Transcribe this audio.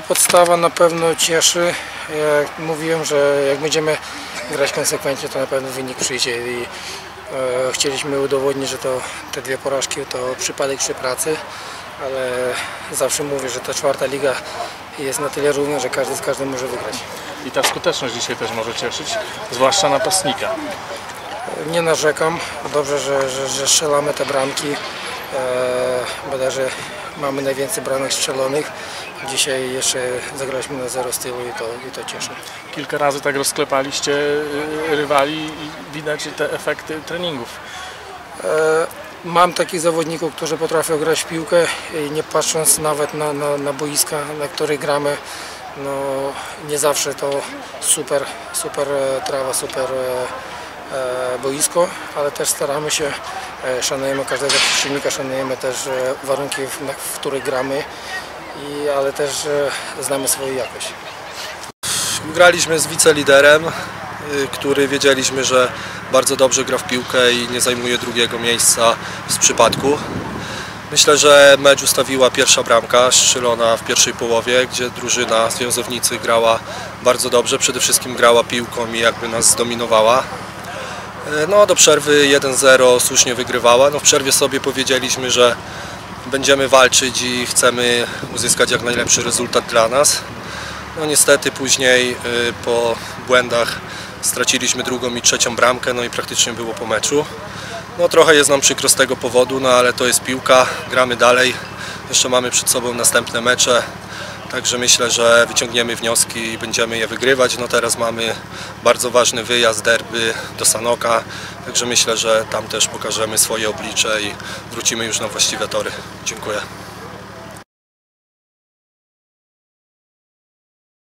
postawa na pewno cieszy. Jak mówiłem, że jak będziemy grać konsekwentnie, to na pewno wynik przyjdzie i e, chcieliśmy udowodnić, że to te dwie porażki to przypadek przy pracy, ale zawsze mówię, że ta czwarta liga jest na tyle równa, że każdy z każdym może wygrać. I ta skuteczność dzisiaj też może cieszyć, zwłaszcza napastnika. Nie narzekam, dobrze, że, że, że strzelamy te bramki, bodajże mamy najwięcej bramek strzelonych. Dzisiaj jeszcze zagraliśmy na zero z tyłu i to, i to cieszy. Kilka razy tak rozklepaliście y, rywali i widać te efekty treningów. E, Mam takich zawodników, którzy potrafią grać w piłkę i nie patrząc nawet na, na, na boiska, na których gramy, no nie zawsze to super, super e, trawa, super e, e, boisko, ale też staramy się, e, szanujemy każdego przeciwnika, szanujemy też e, warunki, w, których gramy, i, ale też e, znamy swoją jakość. Graliśmy z wiceliderem, y, który wiedzieliśmy, że bardzo dobrze gra w piłkę i nie zajmuje drugiego miejsca z przypadku. Myślę, że mecz ustawiła pierwsza bramka, strzelona w pierwszej połowie, gdzie drużyna, związownicy grała bardzo dobrze, przede wszystkim grała piłką i jakby nas zdominowała. Y, No do przerwy 1-0 słusznie wygrywała. No w przerwie sobie powiedzieliśmy, że będziemy walczyć i chcemy uzyskać jak najlepszy rezultat dla nas. No niestety później y, po błędach straciliśmy drugą i trzecią bramkę, no i praktycznie było po meczu. No trochę jest nam przykro z tego powodu, no ale to jest piłka, gramy dalej. Jeszcze mamy przed sobą następne mecze, także myślę, że wyciągniemy wnioski i będziemy je wygrywać. No teraz mamy bardzo ważny wyjazd derby do Sanoka, także myślę, że tam też pokażemy swoje oblicze i wrócimy już na właściwe tory. Dziękuję.